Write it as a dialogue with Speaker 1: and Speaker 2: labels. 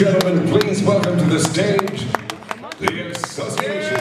Speaker 1: Gentlemen, please welcome to the stage the Association